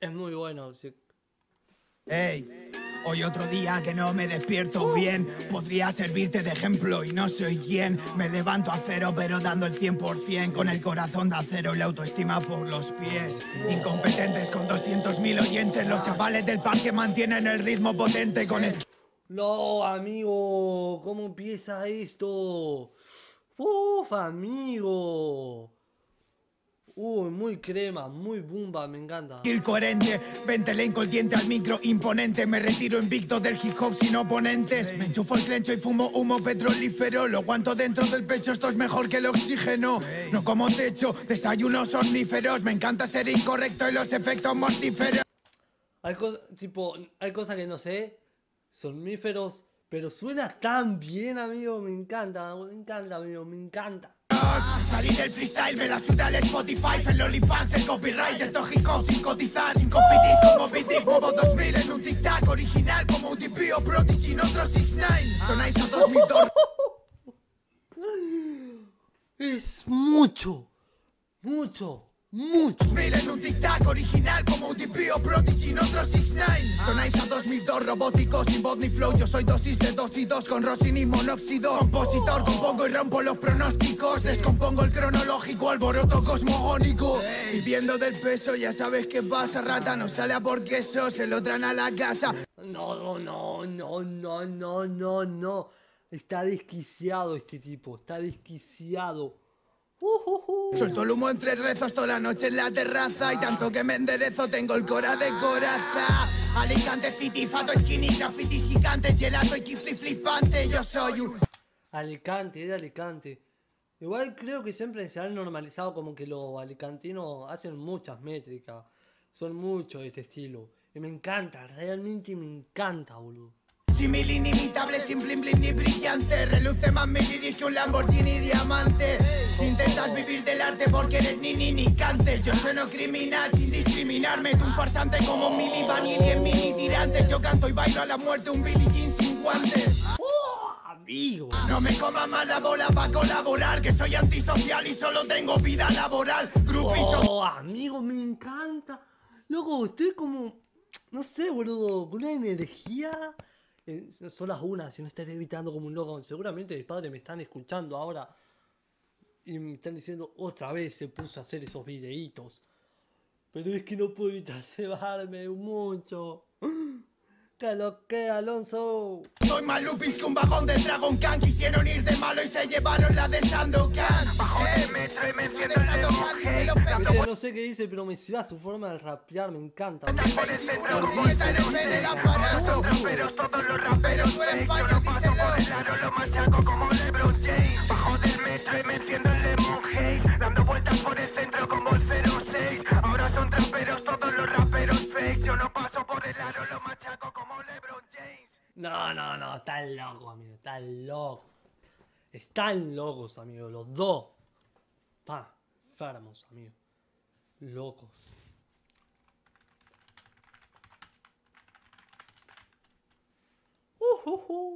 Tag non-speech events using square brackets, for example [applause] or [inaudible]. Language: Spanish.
Es muy bueno. sí. Ey, hoy otro día que no me despierto bien. Podría servirte de ejemplo y no soy quien. Me levanto a cero, pero dando el 100%. Con el corazón de acero y la autoestima por los pies. Incompetentes con 200.000 oyentes. Los chavales del parque mantienen el ritmo potente con es No, amigo. ¿Cómo empieza esto? Uf, amigo. Uy, muy crema, muy bumba, me encanta. el coherente. El diente al micro imponente. Me retiro invicto del hip hop sin oponentes. Me enchufo el clencho y fumo humo petrolífero. Lo aguanto dentro del pecho, esto es mejor que el oxígeno. No como techo, desayunos omníferos. Me encanta ser incorrecto y los efectos mortíferos. Hay cosas, tipo, hay cosas que no sé, somníferos, pero suena tan bien, amigo, me encanta, me encanta, amigo, me encanta. Salí del freestyle, me la suda el Spotify, el OnlyFans, el copyright, el hop sin cotizar, sin confitis como BT, como 2000 en un tic-tac, original como UTP o Prodigy sin otro 6ix9ine. Sonáis a 2002. Es mucho, mucho, mucho. 2000 en un tic-tac, original como UTP o Prodigy sin otro 6ix9ine. Sonáis a 2002 robóticos sin voz ni flow, yo soy dosis de 2 y 2 con rosin y monóxido. Compositor, compongo y rompo los pronósticos, descompongo el cronológico, alboroto cosmogónico. Viviendo del peso, ya sabes qué pasa, rata no sale a por queso, se lo traen a la casa. No, no, no, no, no, no, no, no. Está desquiciado este tipo, está desquiciado. Ujujú. Suelto el humo entre rezos toda la noche en la terraza Y tanto que me enderezo tengo el cora de coraza Alicante, fitifato, skinny, grafitis gigantes Gelato y kifli flipante Yo soy un... Alicante, de Alicante. Igual creo que siempre se han normalizado como que los alicantinos hacen muchas métricas. Son muchos de este estilo. Y me encanta, realmente me encanta, boludo. Simil inimitable, sin bling bling ni brillante. Reluce más mi iris que un Lamborghini diamante. Si intentas vivir del arte porque eres ni ni ni cantes Yo soy no criminal sin discriminarme. Tú un farsante como un Milli Vanilli en mini tirantes Yo canto y bailo a la muerte un Billie Jean sin guantes. ¡Oh, amigo! No me comas más la bola pa' colaborar Que soy antisocial y solo tengo vida laboral. Groupies son ¡Oh, amigo, me encanta! Loco, estoy como... No sé, boludo, con una energía... Eh, Son las unas, si no estaré gritando como un loco. Seguramente mis padres me están escuchando ahora y me están diciendo otra vez se puso a hacer esos videitos. Pero es que no puedo evitar [laughs] cebarme mucho. ¡Que lo que, Alonso! Soy más lupis que un vagón del Dragon Khan Quisieron ir de malo y se llevaron la de Sandokan Eh, de dice los Viste, no sé qué dice, pero me va su forma de rapear, me encanta. No ven el aparato Pero tú eres payo, díselo Claro, lo machaco como LeBron James Bajo del metro y me enciendo el Lemon Haze Dando vueltas por el centro como el 06 Ahora son traperos todos los raperos fake Yo no No, no, no, están locos, amigo, están locos. Están locos, amigo, los dos. Pa, enfermos, amigo. Locos.